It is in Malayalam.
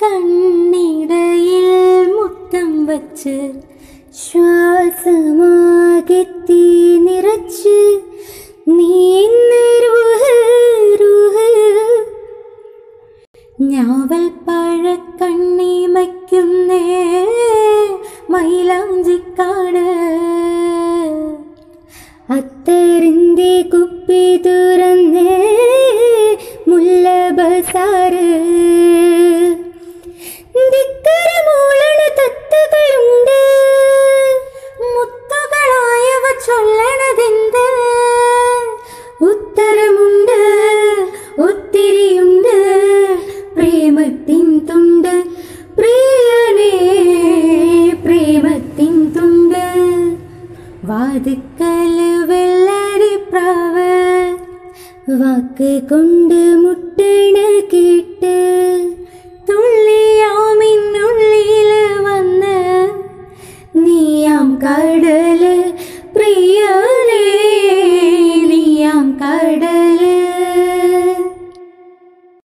കണ്ണിടയിൽ മുത്തം വച്ച് ശ്വാസമാകെ തീ നിറച്ച് ഞാവൽ പഴക്കണ്ണിമയ്ക്കുന്നേ മൈലാഞ്ചിക്കാട് അത്തറിന്റെ കുപ്പി തുറന്നേ മുല്ല ബസാറ് വാതുക്കല് വെള്ളരിപ്രാവ് വാക്ക് കൊണ്ട് മുട്ടണ കേട്ട് തുള്ളിയാമിന്നുള്ളില് വന്ന് നീയാം കടല് പ്രിയ